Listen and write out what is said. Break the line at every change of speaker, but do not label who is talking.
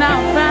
now found.